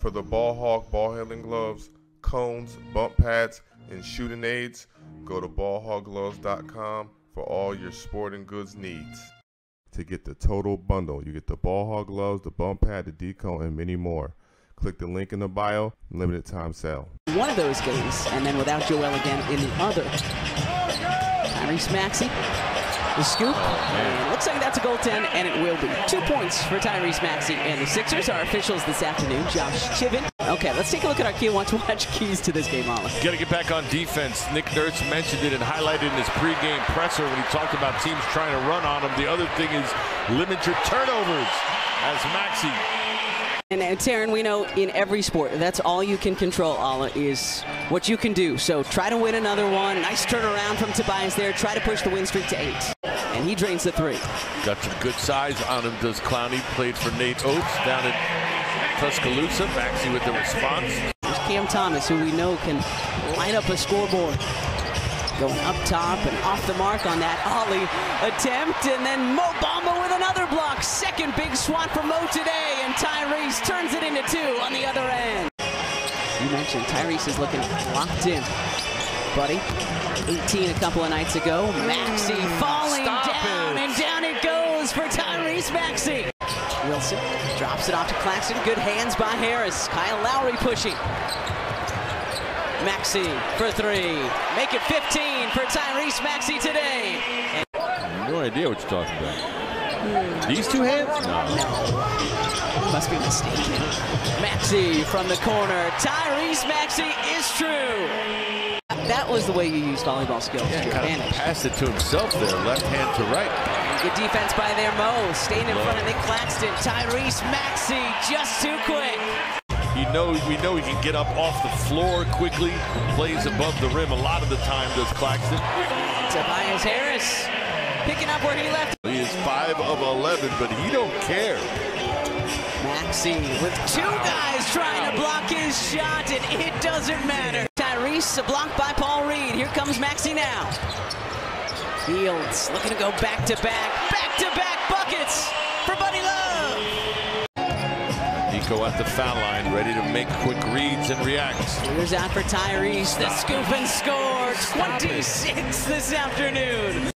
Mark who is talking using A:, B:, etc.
A: For the Ball Hog ball handling gloves, cones, bump pads, and shooting aids, go to ballhoggloves.com for all your sporting goods needs. To get the total bundle, you get the ball hog gloves, the bump pad, the decone, and many more. Click the link in the bio, limited time sale.
B: One of those games, and then without Joel again in the other. Tyrese Maxey the scoop. Oh, and looks like that's a goaltend, and it will be. Two points for Tyrese Maxey and the Sixers. Our officials this afternoon, Josh Chivin. Okay, let's take a look at our key to watch keys to this game, Olive.
C: Got to get back on defense. Nick Nurse mentioned it and highlighted in his pregame presser when he talked about teams trying to run on him. The other thing is limit your turnovers as Maxey
B: and, and Taryn, we know in every sport, that's all you can control, Alaa, is what you can do. So try to win another one. Nice turnaround from Tobias there. Try to push the win streak to eight. And he drains the three.
C: Got some good size on him, does Clowney. Played for Nate Oats down at Tuscaloosa. Maxey with the response.
B: There's Cam Thomas, who we know can line up a scoreboard. Going up top and off the mark on that Ollie attempt. And then Mo Bamba with another block. Second big swat for Mo today. And Tyrese turns it into two on the other end. You mentioned Tyrese is looking locked in. Buddy, 18 a couple of nights ago. Maxey mm, falling Stop down, it. and down it goes for Tyrese Maxey. Wilson drops it off to Claxton. Good hands by Harris. Kyle Lowry pushing. Maxey for three. Make it 15 for Tyrese Maxey today.
C: No idea what you're talking about. Hmm. These two hands? No.
B: no. Must be mistaken. Maxey from the corner. Tyrese Maxey is true. That was the way you used volleyball skills
C: yeah,
B: to your
C: advantage. Passed it to himself there, left hand to right.
B: Good defense by their Mo. Staying in front of Nick Claxton. Tyrese Maxey just too quick.
C: You know, we know he can get up off the floor quickly, plays above the rim a lot of the time, does Claxton.
B: Tobias Harris picking up where he left.
C: He is 5 of 11, but he don't care.
B: Maxey with two guys trying to block his shot, and it doesn't matter. Tyrese block by Paul Reed. Here comes Maxey now. Hield's looking to go back to back, back to back buckets for Buddy Love.
C: Nico at the foul line, ready to make quick reads and react.
B: Here's out for Tyrese, the scoop and score, 26 this afternoon.